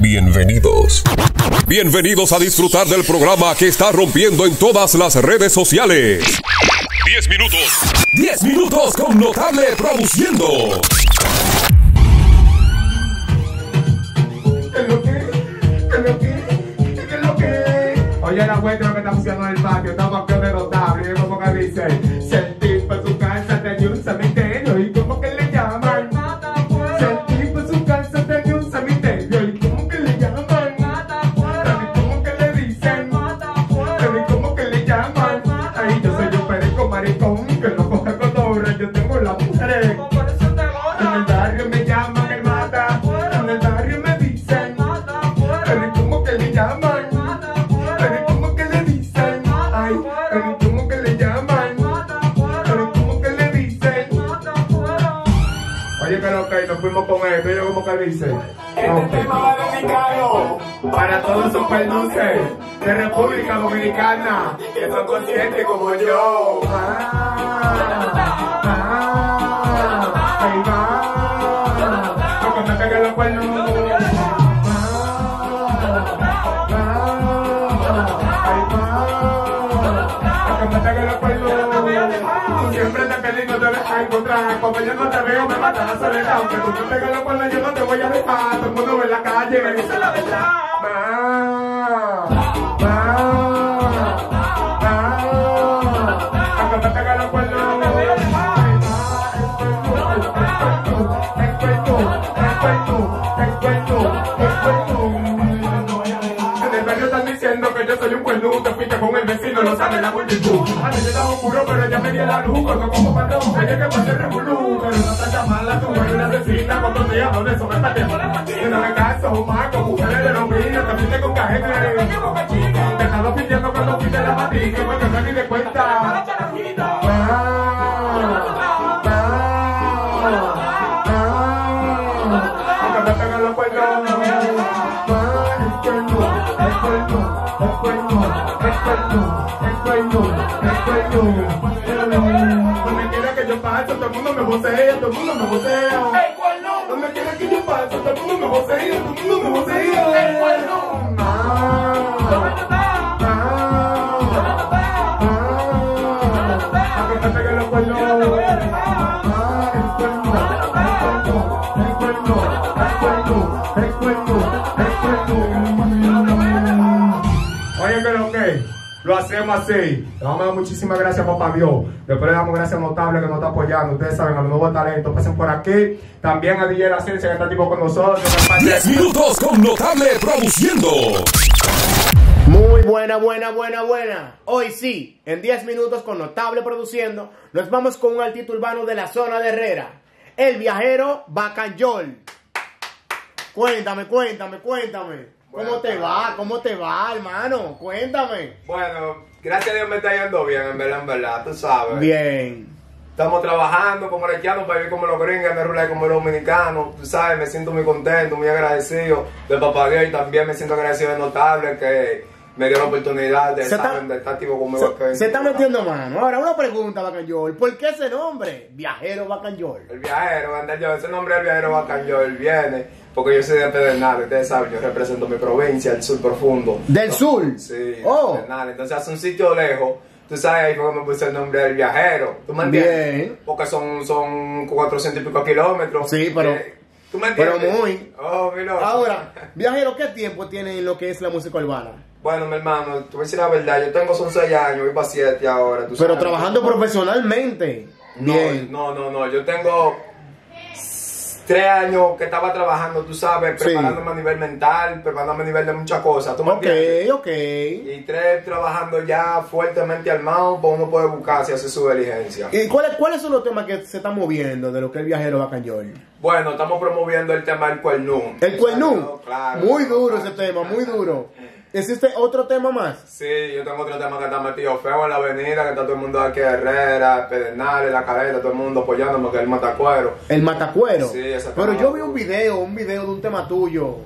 Bienvenidos. Bienvenidos a disfrutar del programa que está rompiendo en todas las redes sociales. 10 minutos. 10 minutos con Notable Produciendo. Oye, la vuelta lo que está en el patio, estamos aquí de notable, y como que dice, Oye, pero ok, nos fuimos con esto, yo como que dice. Este tema va dedicado para todos los superluces de República Dominicana que son conscientes como yo. Ah, ah, ahí encontrar. Cuando yo no te veo me mata la soledad. Aunque tú me pegas la cuerda yo no te voy a dejar. Todo el mundo ve la calle me dice la verdad. Ma, sabe la multitud. Antes yo estaba oscuro, pero ya me di la luz, cuando como patrón, que llegue para el revolú. Pero no te llamas tú eres una asesina, cuando te hablo de eso me por la patina. No me caso, maco, mujeres de los míos, te fuiste con cajete. Te estaba pidiendo cuando fuiste la porque no ni de cuenta. Donde quiera que yo paso, todo el mundo me vocea, todo el mundo me vocea. Donde quiera que yo paso, todo el mundo me vocea, Lo hacemos así. Le vamos a dar muchísimas gracias, papá Dios. Después le damos gracias a Notable que nos está apoyando. Ustedes saben, a los nuevos talentos, pasen por aquí. También a DJ La Ciencia que está tipo con nosotros. 10 minutos con Notable Produciendo. Muy buena, buena, buena, buena. Hoy sí, en 10 minutos con Notable Produciendo, nos vamos con un altito urbano de la zona de Herrera. El viajero Bacayol. Cuéntame, cuéntame, cuéntame. ¿Cómo te va? ¿Cómo te va, hermano? Cuéntame. Bueno, gracias a Dios me está yendo bien, en verdad, en verdad, tú sabes. Bien. Estamos trabajando como requiando para vivir como los gringos, me rula como los dominicanos, tú sabes, me siento muy contento, muy agradecido de Papá Dios y también me siento agradecido de Notable que me dio la oportunidad de, saben, de estar activo conmigo. Se, se está metiendo mano. Ahora, una pregunta, Bacayol. ¿Por qué ese nombre? Viajero Bacayol. El viajero, anda yo, ese nombre del viajero bacán, yo, él viene, porque yo soy de Pedernales, ustedes saben, yo represento mi provincia, el sur profundo. ¿Del sur? Sí, Oh. Pedernales. entonces hace un sitio lejos, tú sabes, ahí fue que me puse el nombre del viajero, ¿tú me entiendes? Bien. Porque son, son 400 y pico kilómetros. Sí, pero- Eh, ¿Tú me pero entiendes? muy. Oh, mi loco. Ahora, viajero, ¿qué tiempo tiene en lo que es la música urbana? Bueno, mi hermano, te voy a decir la verdad, yo tengo son 6 años, voy para 7 ahora, tú Pero sabes. trabajando profesionalmente. No, Bien. no, no, no, yo tengo tres años que estaba trabajando, tú sabes, Sí. preparándome a nivel mental, preparándome a nivel de muchas cosas, ¿tú me Ok, entiendes? ok. Y tres trabajando ya fuertemente armado, pues uno puede buscarse y hacer su diligencia. ¿Y cuáles, cuáles son los temas que se están moviendo de lo que el viajero Bacayol? Bueno, estamos promoviendo el tema del cuernú. El cuernú. Claro. Muy duro ese tema, muy duro. ¿Existe otro tema más? Sí, yo tengo otro tema que está metido feo en la avenida, que está todo el mundo aquí, Herrera, Pedernales, La Caleta, todo el mundo apoyándome, que es el Matacuero. El matacuero. Sí, ese Pero yo vi un video, un video de un tema tuyo.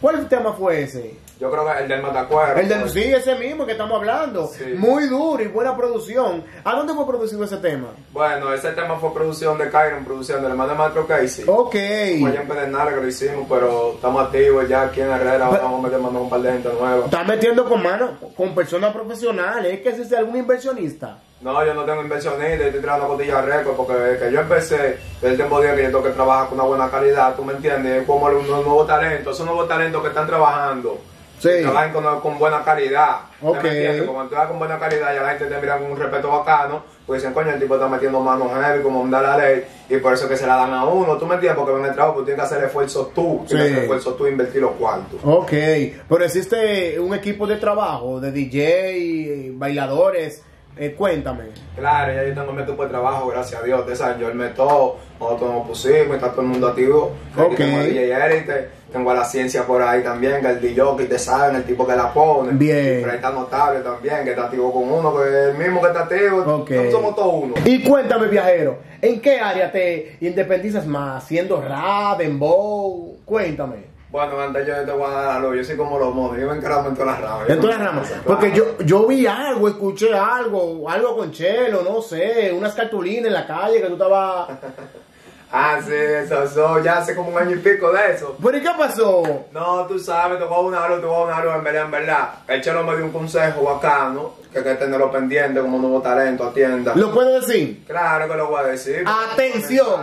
¿Cuál tema fue ese? Yo creo que el del Matacuero. El del, pues. sí, ese mismo que estamos hablando. Sí. Muy duro y buena producción. ¿A dónde fue producido ese tema? Bueno, ese tema fue producción de Kyron, producción del hermano de Maestro Casey. Ok. Fue allá en Pedernales que lo hicimos, pero estamos activos ya aquí en Herrera. Ahora vamos a meter mano con un par de gente nueva. Estás metiendo con mano, con personas profesionales. Es que si es algún inversionista. No, yo no tengo inversionista, yo estoy con Cotilla Records porque desde que yo empecé, desde el tiempo de que yo tengo que trabajar con una buena calidad, tú me entiendes, como los nuevos talentos, esos nuevos talentos que están trabajando, Sí. trabajen con, con buena calidad. ¿tú Ok. Cuando tú con buena calidad, ya la gente te mira con un respeto bacano, pues dicen, coño, el tipo está metiendo manos heavy, como da la ley, y por eso es que se la dan a uno, tú me entiendes, porque en el trabajo pues, tienes que hacer esfuerzo tú, tienes que Sí. hacer esfuerzo tú e invertir los cuartos. Ok. Pero existe un equipo de trabajo, de DJ, bailadores. Eh, cuéntame. Claro, ya yo tengo mi equipo de trabajo, gracias a Dios. De esa, yo el meto, nosotros nos pusimos, está todo el mundo activo. Aquí. Tengo DJ Elite, tengo a la ciencia por ahí también, que el DJ te saben, el tipo que la pone. Bien. Pero ahí está notable también, que está activo con uno, que es el mismo que está activo. Ok. Nosotros somos todos uno. Y cuéntame, viajero, ¿en qué área te independizas más? ¿Siendo rap, dembow? Cuéntame. Bueno, antes yo te voy a dar a lo, yo soy como los monos, yo me encargo en todas las ramas. En todas las ramas. Porque yo, yo vi algo, escuché algo, algo con chelo, no sé, unas cartulinas en la calle que tú estabas. Ah, sí, eso, eso, ya hace como un año y pico de eso. ¿Pero y qué pasó? No, tú sabes, a una voy a una algo, en verdad, en verdad. El chelo me dio un consejo bacano, que hay que tenerlo pendiente como nuevo talento, atienda. ¿Lo puedo decir? Claro que lo voy a decir. Atención.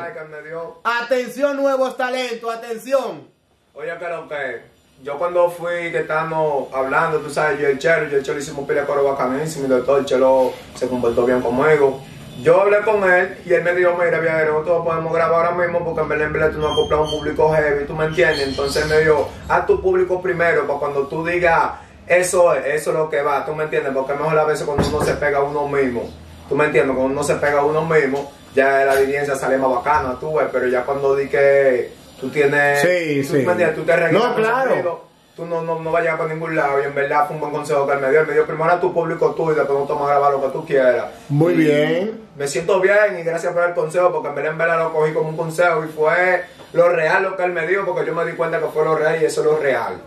Atención, nuevos talentos, atención. Oye, lo que. Yo cuando fui, que estábamos hablando, tú sabes, yo y el chelo, yo y el chelo hicimos pila de coro bacanísimo y de todo, el chelo se comportó bien conmigo. Yo hablé con él y él me dijo, mira, viajero, nosotros podemos grabar ahora mismo porque en verdad, en verdad tú no has comprado un público heavy, ¿tú me entiendes? Entonces él me dijo, haz tu público primero, para cuando tú digas, eso es, eso es lo que va, ¿tú me entiendes? Porque mejor a veces cuando uno se pega a uno mismo, ¿tú me entiendes? Cuando uno se pega a uno mismo, ya la audiencia sale más bacana, tú ves, pero ya cuando di que tú tienes... Sí, tú, sí. me entiendes? Tú te No, claro. Tú no, no, no vas a llegar para ningún lado y en verdad fue un buen consejo que él me dio. Él me dio primero a tu público tú y después nosotros vamos a grabar lo que tú quieras. Muy Y bien. Me siento bien y gracias por el consejo porque en verdad, en verdad lo cogí como un consejo y fue lo real lo que él me dijo porque yo me di cuenta que fue lo real y eso es lo real.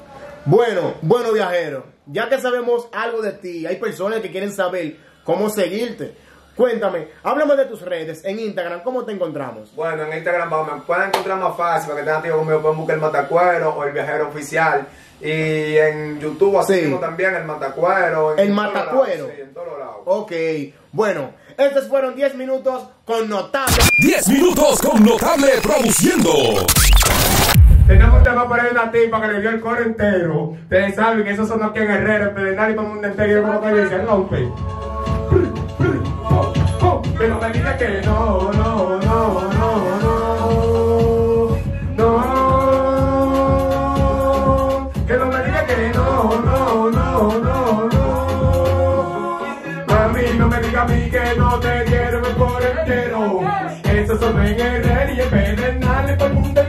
Bueno, bueno, viajero, ya que sabemos algo de ti, hay personas que quieren saber cómo seguirte. Cuéntame, háblame de tus redes en Instagram, ¿cómo te encontramos? Bueno, en Instagram vamos, me pueden encontrar más fácil para que tengan tiempo conmigo, pueden buscar el Matacuero o el Viajero Oficial. Y en YouTube así Sí. mismo también el Matacuero. en El Matacuero. Sí, en todos lados. Ok, bueno, estos fueron 10 minutos con notable. 10 minutos con Notable Produciendo. Tenemos un tema por ahí una tipa que le dio el coro entero. Ustedes saben que esos son aquí en Herrera, en Pedernal y todo el mundo entero. Y como que dice, rompe. No me diga que no, no, no, no, no. No. Que no me diga que no, no, no, no, no. A mí no me diga a mí que no te el por entero. Eso son en Herrera y en Pedernales todo el mundo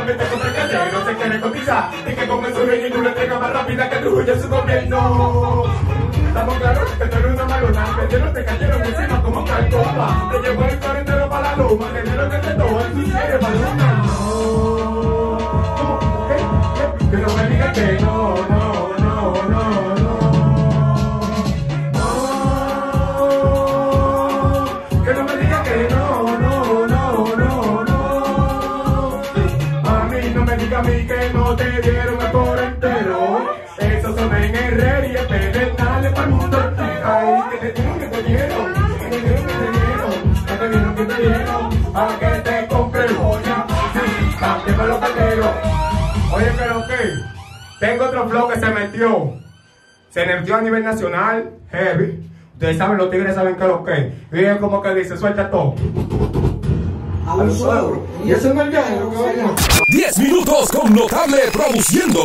compre la olla, también te compre el casero, se quiere cotizar y que con su rey tú le entregas más rápida que tú huyes su gobierno. Estamos claros que tú eres una malona, te dieron, te cayeron encima como calcoba. Te llevó el correntero para la loma, te dieron que te todo en tu serie Oye, pero qué, tengo otro flow que se metió. Se metió a nivel nacional, heavy. Ustedes saben, los tigres saben que lo que es como que dice, suelta todo. A un suegro. Y ese no es el viajero que va allá. 10 minutos con Notable Produciendo.